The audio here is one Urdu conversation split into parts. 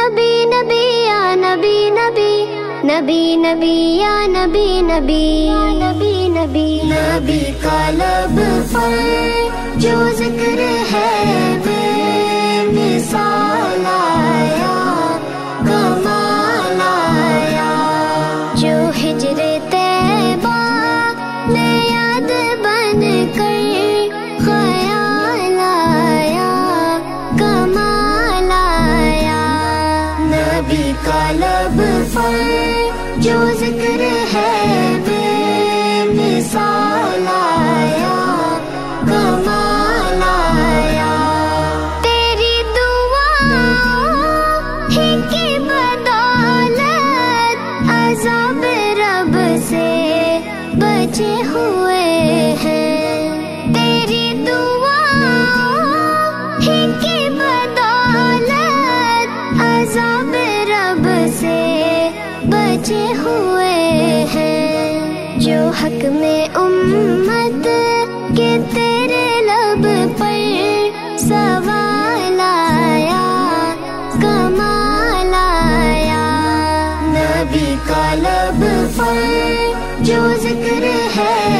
نبی نبی یا نبی نبی نبی نبی یا نبی نبی نبی نبی نبی کا لب پر جو ذکر کا لب پر جو ذکر ہے بے مثال آیا، کمال آیا۔ تیری دعا ہی کی بدولت عذاب رب سے بچے ہوئے ہیں۔ تیری دعا ہی کی بدولت عذاب بچے ہوئے ہیں، جو حق میں امت کے تیرے لب پر سوال آیا، کمال آیا۔ نبی کا لب پر جو ذکر ہے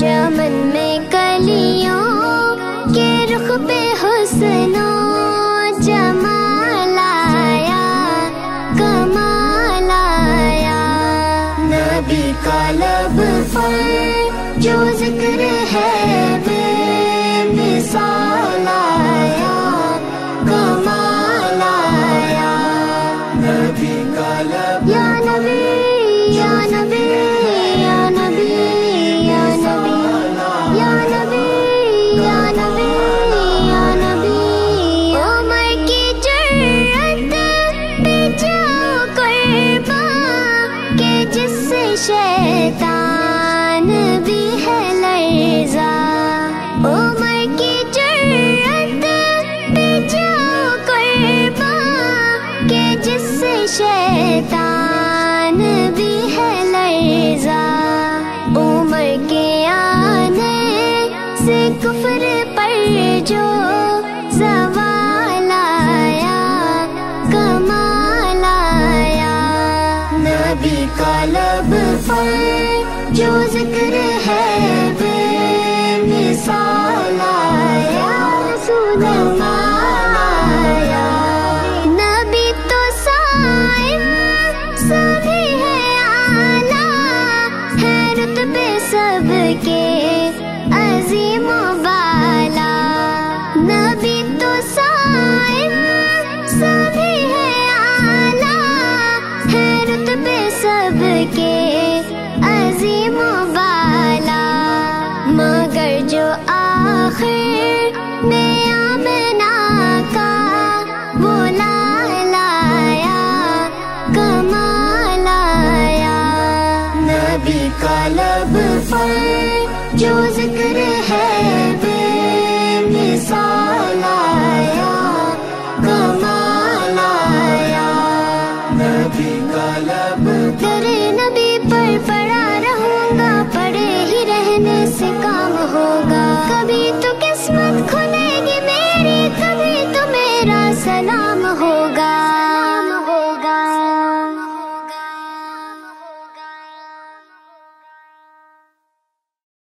چمن میں شیطان بھی ہے لرزا عمر کی جرت پہ جاؤ قربان کہ جس سے شیطان نبی کا لب پر جو ذکر ہے۔ رتبے سب کے عظیم و بالا، مگر جو آخر میں آمنا کا بولا لایا کمال آیا نبی کا لب پر جو ذکر ہے be